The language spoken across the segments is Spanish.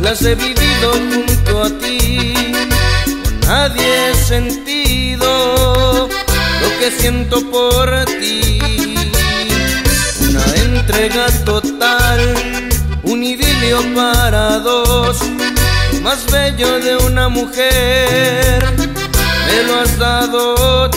las he vivido junto a ti. Nadie he sentido lo que siento por ti. Una entrega total, un idilio para dos. Más bello de una mujer, me lo has dado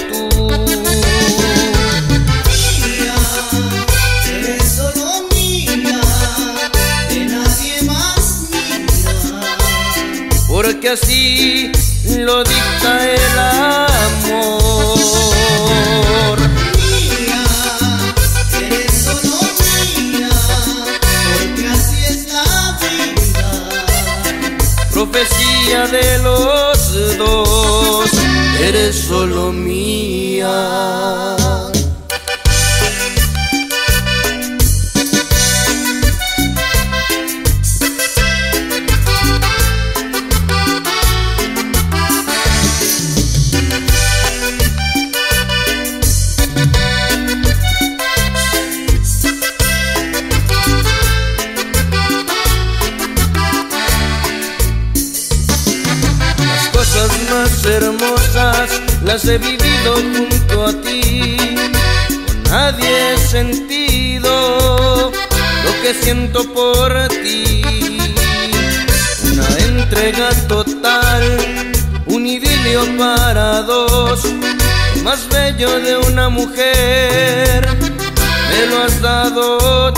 porque así lo dicta el amor. Mía, eres solo mía, porque así es la vida. Profecía de los dos, eres solo mía. Hermosas las he vivido junto a ti. Nadie he sentido lo que siento por ti. Una entrega total, un idilio para dos. Más bello de una mujer, me lo has dado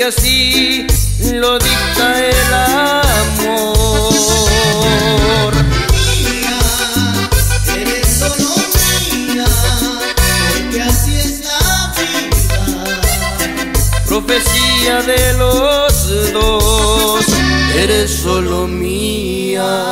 porque así lo dicta el amor. Mía, eres solo mía, porque así es la vida. Profecía de los dos, eres solo mía.